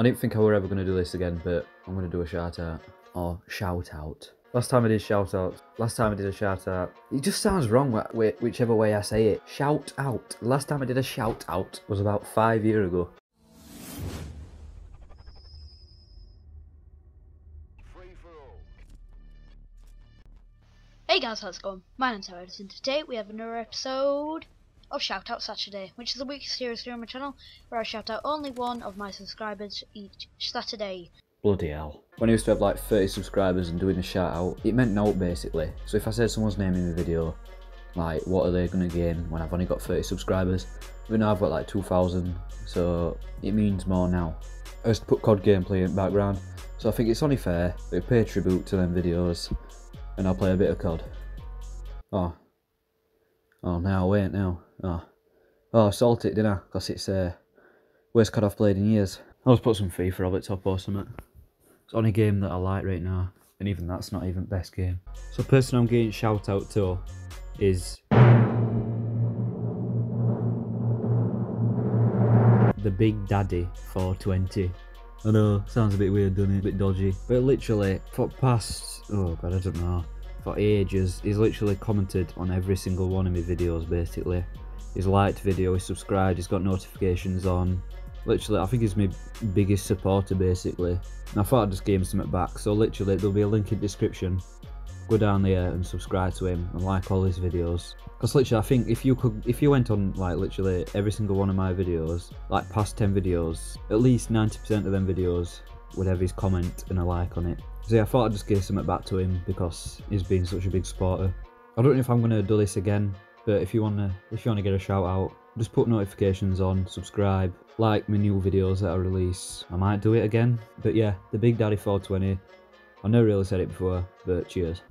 I didn't think I were ever going to do this again, but I'm going to do a shout out. Or shout out. Last time I did shout out, last time I did a shout out, it just sounds wrong wh- wh- whichever way I say it. Shout out. Last time I did a shout out was about five years ago. Hey guys, how's it going? My name's and today we have another episode of Shout Out Saturday, which is a weekly series here on my channel where I shout out only one of my subscribers each Saturday. Bloody hell. When I used to have like 30 subscribers and doing a shout out, it meant note basically. So if I said someone's name in the video, like what are they going to gain when I've only got 30 subscribers? Even though I've got like 2,000, so it means more now. I used to put COD gameplay in the background, so I think it's only fair that we pay tribute to them videos and I'll play a bit of COD. Oh. Oh, now, wait, now. Oh. Oh, I sold it, didn't I? Because it's uh, worst COD I've played in years. I'll just put some FIFA on it top or something. It's the only game that I like right now, and even that's not even best game. So person I'm getting shout out to is the Big Daddy 420. I know, sounds a bit weird, doesn't it? A bit dodgy. But literally, for past, oh god, I don't know, for ages, he's literally commented on every single one of my videos, basically. He's liked video, he's subscribed, he's got notifications on. Literally, I think he's my biggest supporter, basically. And I thought I'd just give him something back. So literally, there'll be a link in description. Go down there and subscribe to him and like all his videos. Because literally, I think if you could, if you went on like literally every single one of my videos, like past 10 videos, at least 90% of them videos have his comment and a like on it. So yeah, I thought I'd just give something back to him because he's been such a big supporter. I don't know if I'm gonna do this again, but if you wanna, if you wanna get a shout out, just put notifications on, subscribe, like my new videos that I release. I might do it again, but yeah, the Big Daddy 420. I never really said it before, but cheers.